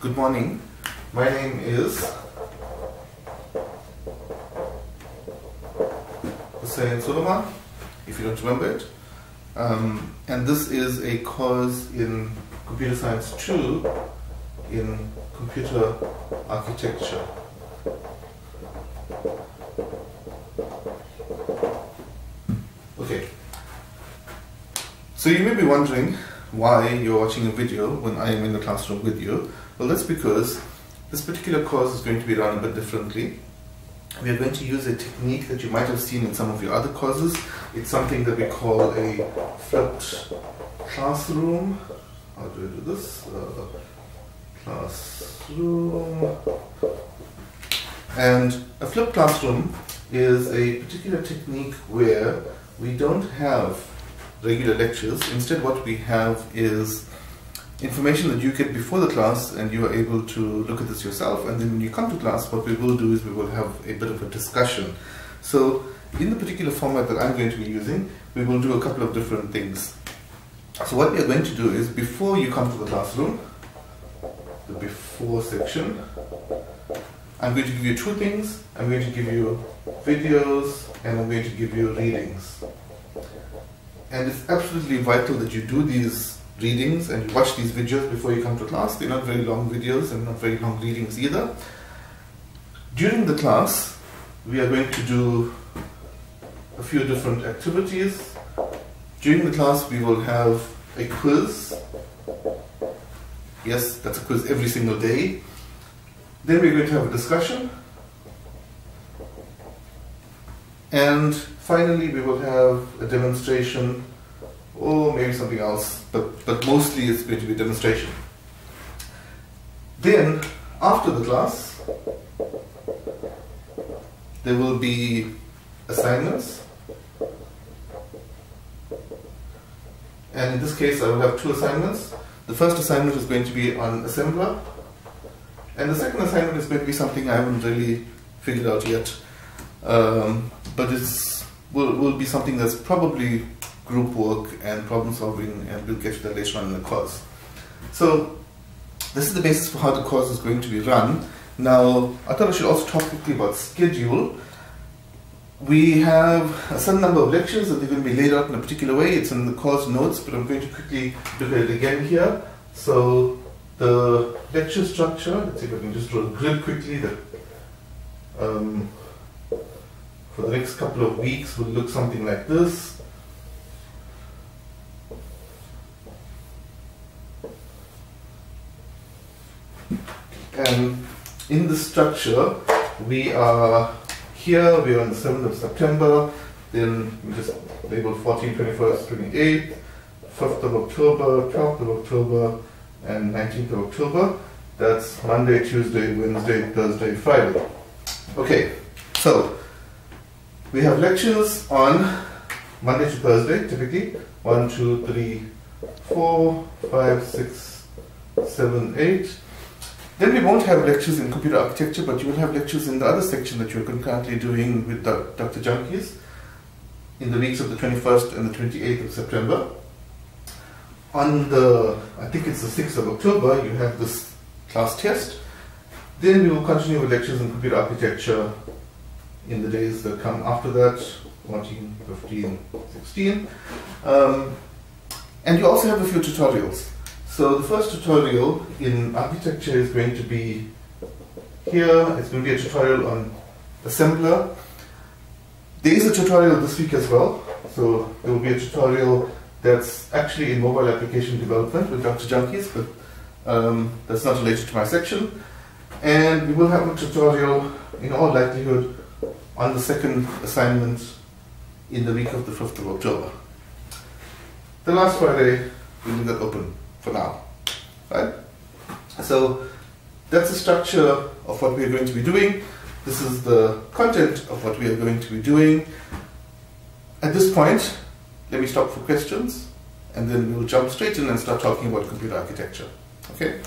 Good morning. My name is Hussein Suleman, if you don't remember it. Um, and this is a course in Computer Science 2 in Computer Architecture. Okay. So you may be wondering why you're watching a video when I am in the classroom with you. Well, that's because this particular course is going to be run a bit differently. We are going to use a technique that you might have seen in some of your other courses. It's something that we call a flipped classroom. How do I do this? Uh, classroom. And a flipped classroom is a particular technique where we don't have regular lectures. Instead, what we have is information that you get before the class and you are able to look at this yourself. And then when you come to class, what we will do is we will have a bit of a discussion. So in the particular format that I'm going to be using, we will do a couple of different things. So what we are going to do is before you come to the classroom, the before section, I'm going to give you two things. I'm going to give you videos and I'm going to give you readings. And it's absolutely vital that you do these readings and you watch these videos before you come to class. They're not very long videos and not very long readings either. During the class, we are going to do a few different activities. During the class, we will have a quiz. Yes, that's a quiz every single day. Then we're going to have a discussion. And finally, we will have a demonstration or maybe something else, but, but mostly it's going to be a demonstration. Then, after the class, there will be assignments. And in this case, I will have two assignments. The first assignment is going to be on assembler, and the second assignment is going to be something I haven't really figured out yet. Um, but it's will, will be something that's probably group work and problem solving, and we'll get to that later on in the course. So this is the basis for how the course is going to be run. Now, I thought I should also talk quickly about schedule. We have a certain number of lectures that they're going to be laid out in a particular way. It's in the course notes, but I'm going to quickly look at it again here. So the lecture structure, let's see if I can just draw a grid quickly that um, for the next couple of weeks will look something like this. And in the structure, we are here, we are on the 7th of September, then we just label 14, 21st, 28th, 5th of October, 12th of October, and 19th of October. That's Monday, Tuesday, Wednesday, Thursday, Friday. Okay, so we have lectures on Monday to Thursday, typically. One, two, three, four, five, six, seven, eight. Then we won't have lectures in computer architecture, but you will have lectures in the other section that you're concurrently doing with Dr. Junkies in the weeks of the 21st and the 28th of September. On the, I think it's the 6th of October, you have this class test. Then we will continue with lectures in computer architecture in the days that come after that, 14, 15, 16. Um, and you also have a few tutorials. So the first tutorial in architecture is going to be here. It's going to be a tutorial on assembler. There is a tutorial this week as well. So there will be a tutorial that's actually in mobile application development with Dr. Junkies, but um, that's not related to my section. And we will have a tutorial in all likelihood on the second assignment in the week of the 5th of October. The last Friday, we leave that open for now, right? So that's the structure of what we are going to be doing. This is the content of what we are going to be doing. At this point, let me stop for questions, and then we'll jump straight in and start talking about computer architecture. Okay?